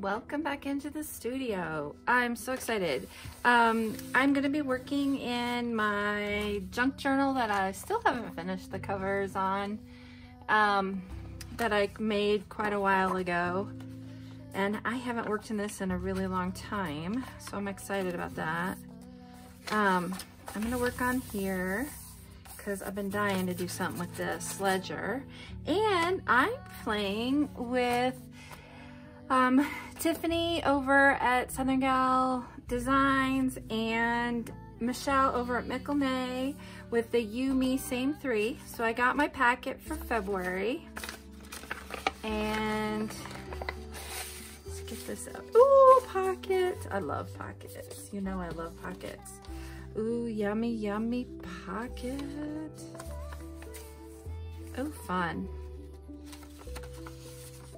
welcome back into the studio. I'm so excited. Um, I'm gonna be working in my junk journal that I still haven't finished the covers on, um, that I made quite a while ago. And I haven't worked in this in a really long time, so I'm excited about that. Um, I'm gonna work on here because I've been dying to do something with this ledger. And I'm playing with um, Tiffany over at Southern Gal Designs and Michelle over at Mickelnay with the You Me Same Three. So I got my packet for February. And let's get this up. Ooh, pocket. I love pockets. You know I love pockets. Ooh, yummy, yummy pocket. Oh, fun.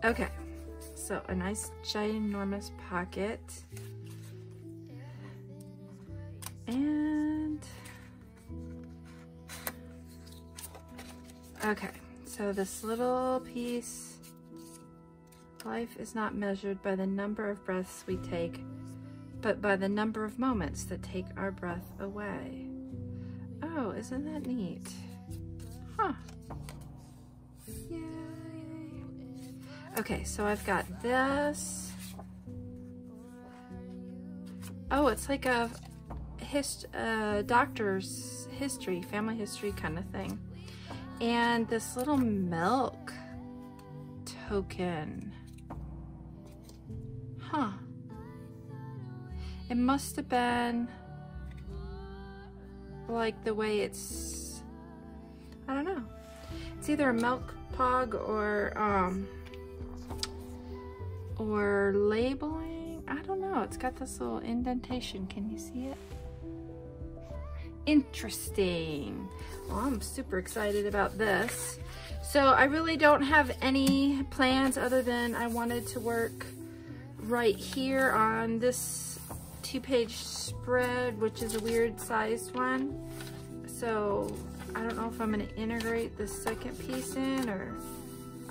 Okay. So a nice ginormous pocket. And okay, so this little piece, life is not measured by the number of breaths we take, but by the number of moments that take our breath away. Oh, isn't that neat? Huh. Okay, so I've got this. Oh, it's like a hist uh, doctor's history, family history kind of thing. And this little milk token. Huh. It must have been like the way it's, I don't know. It's either a milk pug or um, or labeling. I don't know. It's got this little indentation. Can you see it? Interesting. Well, I'm super excited about this. So I really don't have any plans other than I wanted to work right here on this two-page spread, which is a weird sized one. So I don't know if I'm to integrate the second piece in or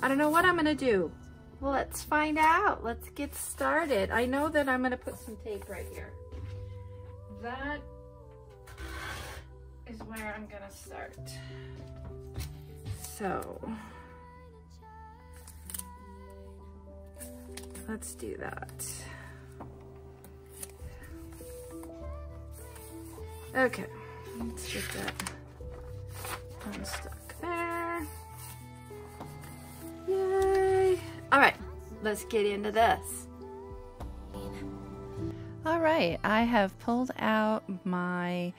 I don't know what I'm to do. Let's find out. Let's get started. I know that I'm going to put some tape right here. That is where I'm going to start. So, let's do that. Okay, let's get that unstuck let's get into this. All right, I have pulled out my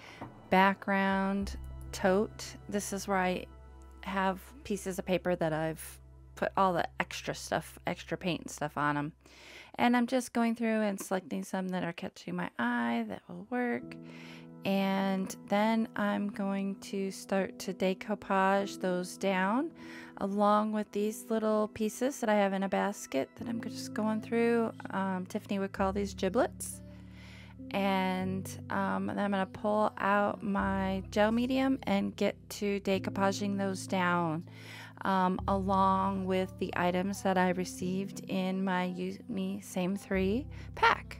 background tote. This is where I have pieces of paper that I've put all the extra stuff, extra paint and stuff on them. And I'm just going through and selecting some that are catching my eye that will work. And then I'm going to start to decoupage those down along with these little pieces that I have in a basket that I'm just going through. Um, Tiffany would call these giblets. And um, then I'm going to pull out my gel medium and get to decoupaging those down um, along with the items that I received in my You Me Same 3 pack.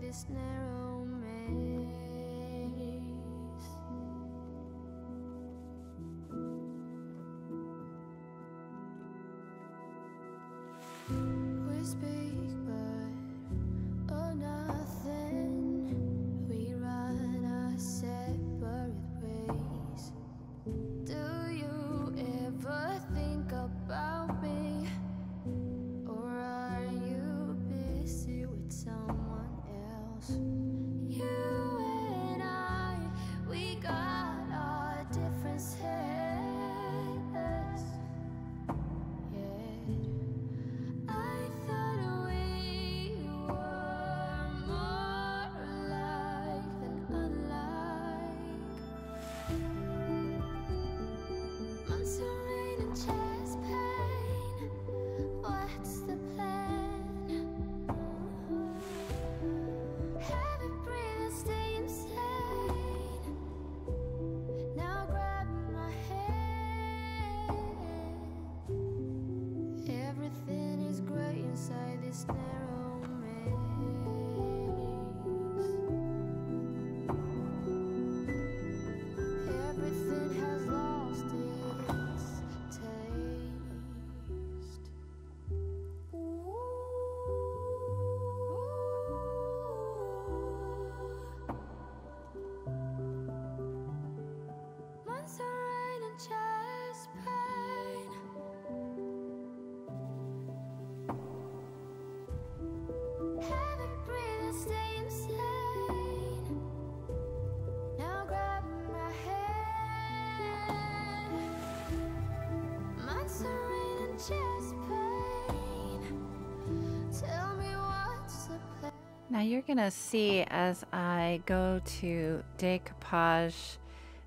This narrow maze. Now you're going to see as I go to decoupage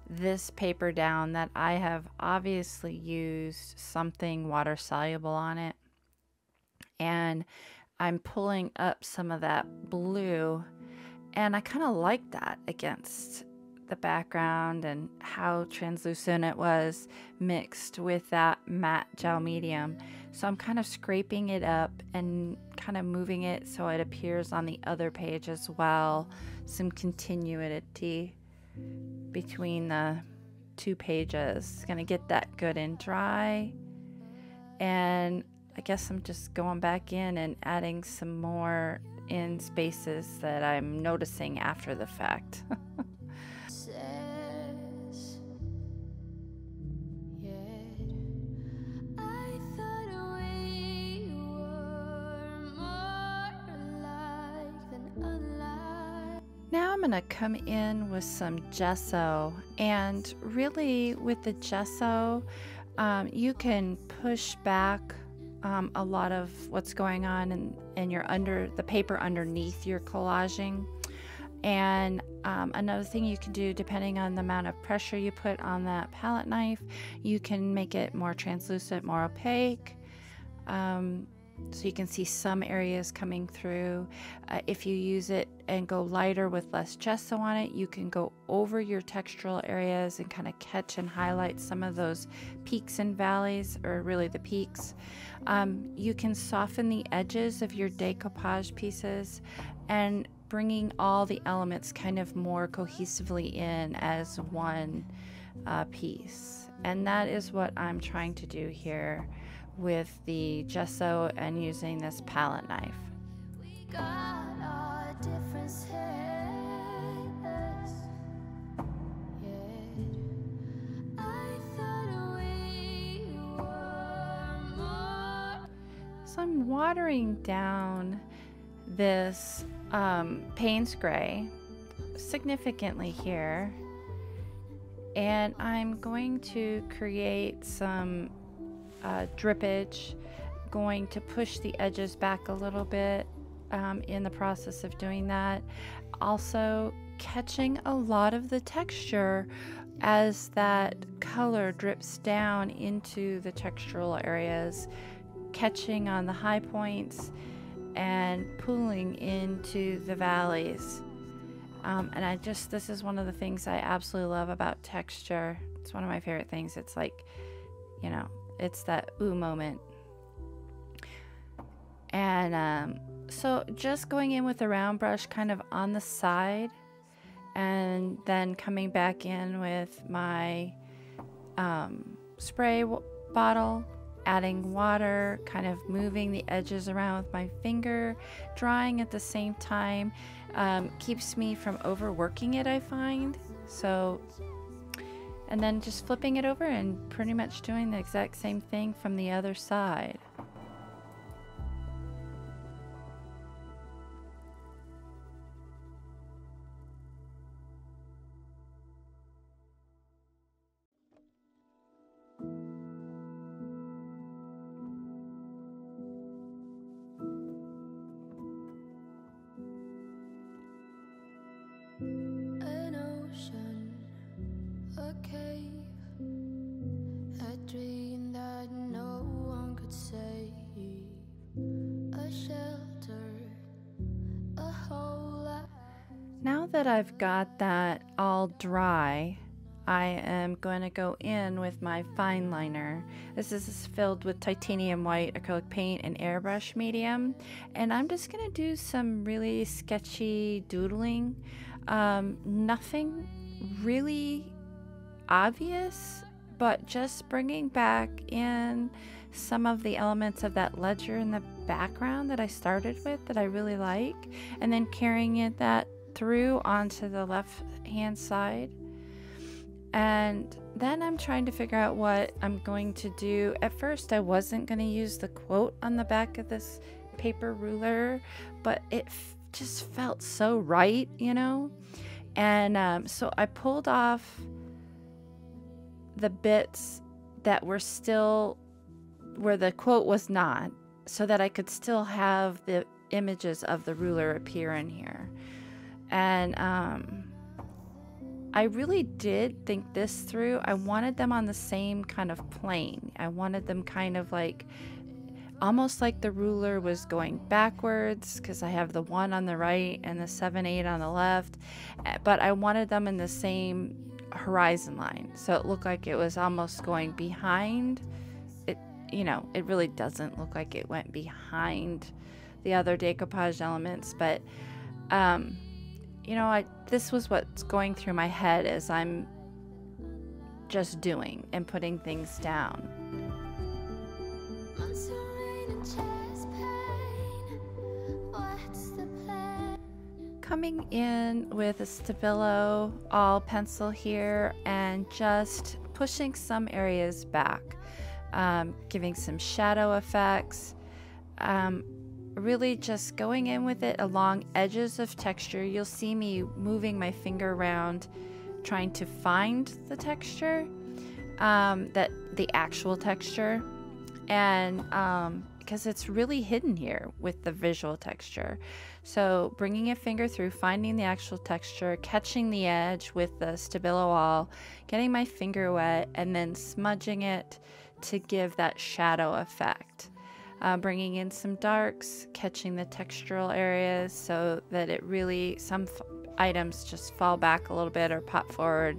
this paper down that I have obviously used something water soluble on it. And I'm pulling up some of that blue and I kind of like that against the background and how translucent it was mixed with that matte gel medium. So I'm kind of scraping it up and kind of moving it so it appears on the other page as well. Some continuity between the two pages. Gonna get that good and dry. And I guess I'm just going back in and adding some more in spaces that I'm noticing after the fact. Now I'm going to come in with some gesso and really with the gesso um, you can push back um, a lot of what's going on and and you're under the paper underneath your collaging. And um, another thing you can do depending on the amount of pressure you put on that palette knife you can make it more translucent more opaque. Um, so you can see some areas coming through. Uh, if you use it and go lighter with less gesso on it, you can go over your textural areas and kind of catch and highlight some of those peaks and valleys, or really the peaks. Um, you can soften the edges of your decoupage pieces and bringing all the elements kind of more cohesively in as one uh, piece. And that is what I'm trying to do here with the gesso and using this palette knife. So I'm watering down this um, Payne's Gray significantly here. And I'm going to create some uh, drippage, going to push the edges back a little bit um, in the process of doing that. Also, catching a lot of the texture as that color drips down into the textural areas, catching on the high points and pulling into the valleys. Um, and I just, this is one of the things I absolutely love about texture. It's one of my favorite things. It's like, you know, it's that ooh moment. And um, so just going in with a round brush kind of on the side and then coming back in with my um, spray bottle, adding water, kind of moving the edges around with my finger, drying at the same time, um, keeps me from overworking it, I find. So and then just flipping it over and pretty much doing the exact same thing from the other side. That I've got that all dry, I am going to go in with my fine liner. This is filled with titanium white acrylic paint and airbrush medium. And I'm just going to do some really sketchy doodling. Um, nothing really obvious, but just bringing back in some of the elements of that ledger in the background that I started with that I really like, and then carrying it that through onto the left hand side. And then I'm trying to figure out what I'm going to do. At first, I wasn't going to use the quote on the back of this paper ruler, but it just felt so right, you know? And um, so I pulled off the bits that were still where the quote was not, so that I could still have the images of the ruler appear in here. And um, I really did think this through. I wanted them on the same kind of plane. I wanted them kind of like almost like the ruler was going backwards because I have the one on the right and the 7 8 on the left. Eh, but I wanted them in the same horizon line. So it looked like it was almost going behind. It, you know, it really doesn't look like it went behind the other decoupage elements, but, um, you know, I, this was what's going through my head as I'm just doing and putting things down. Coming in with a Stabilo all pencil here and just pushing some areas back, um, giving some shadow effects, um, really just going in with it along edges of texture. You'll see me moving my finger around trying to find the texture, um, that the actual texture and um, because it's really hidden here with the visual texture. So bringing a finger through, finding the actual texture, catching the edge with the Stabilo all, getting my finger wet, and then smudging it to give that shadow effect. Uh, bringing in some darks, catching the textural areas so that it really, some items just fall back a little bit or pop forward.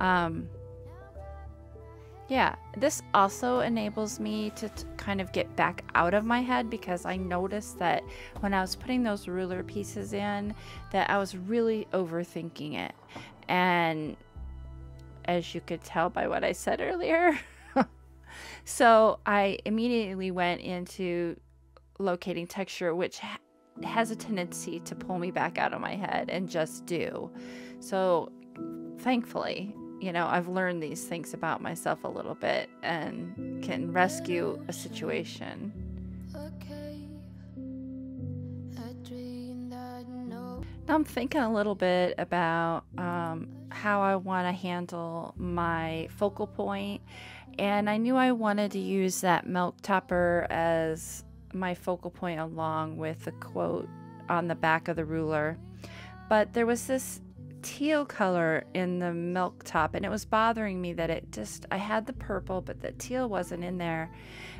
Um, yeah, this also enables me to kind of get back out of my head because I noticed that when I was putting those ruler pieces in that I was really overthinking it. And as you could tell by what I said earlier, so I immediately went into locating texture which ha has a tendency to pull me back out of my head and just do. So thankfully, you know, I've learned these things about myself a little bit and can rescue a situation. Now I'm thinking a little bit about um, how I want to handle my focal point, and I knew I wanted to use that milk topper as my focal point along with the quote on the back of the ruler. But there was this teal color in the milk top and it was bothering me that it just I had the purple but the teal wasn't in there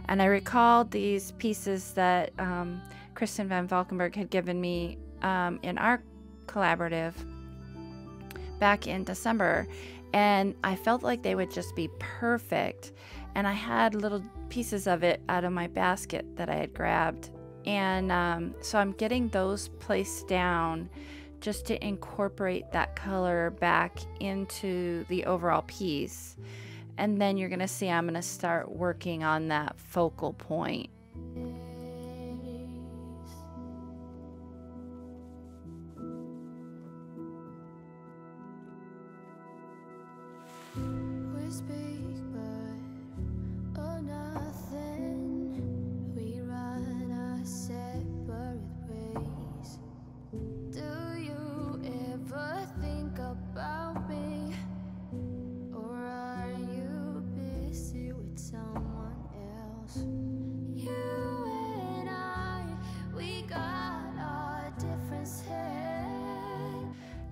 and I recalled these pieces that um, Kristen Van Valkenburg had given me um, in our collaborative back in December and I felt like they would just be perfect and I had little pieces of it out of my basket that I had grabbed and um, so I'm getting those placed down just to incorporate that color back into the overall piece. And then you're going to see I'm going to start working on that focal point.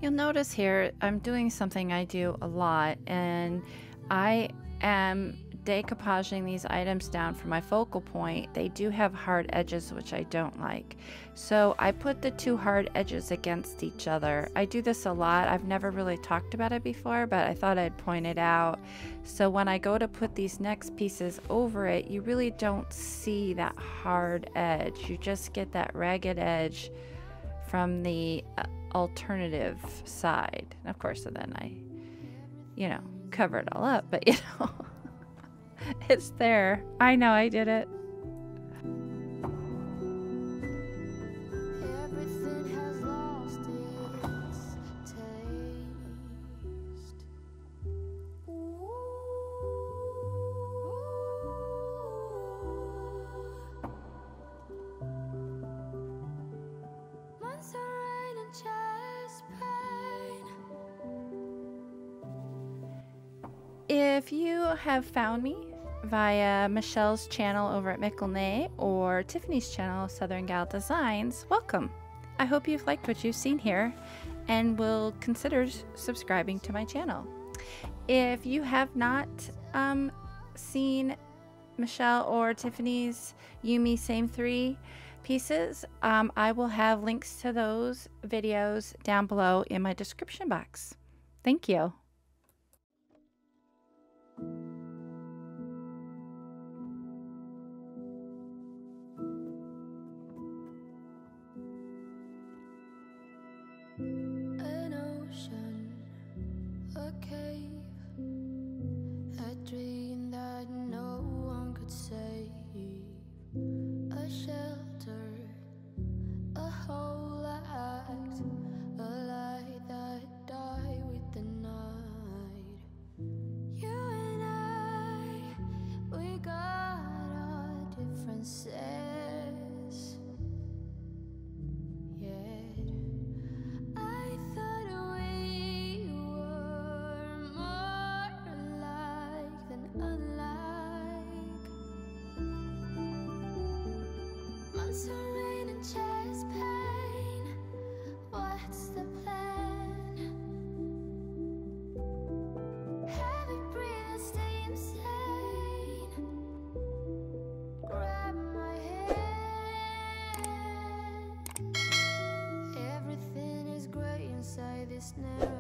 You'll notice here I'm doing something I do a lot and I am decoupaging these items down for my focal point. They do have hard edges which I don't like. So I put the two hard edges against each other. I do this a lot. I've never really talked about it before but I thought I'd point it out. So when I go to put these next pieces over it you really don't see that hard edge. You just get that ragged edge from the uh, alternative side. And of course, so then I, you know, cover it all up, but you know, it's there. I know I did it. If you have found me via Michelle's channel over at Mickelnay or Tiffany's channel, Southern Gal Designs, welcome. I hope you've liked what you've seen here and will consider subscribing to my channel. If you have not um, seen Michelle or Tiffany's You Me Same 3 pieces, um, I will have links to those videos down below in my description box. Thank you. Man.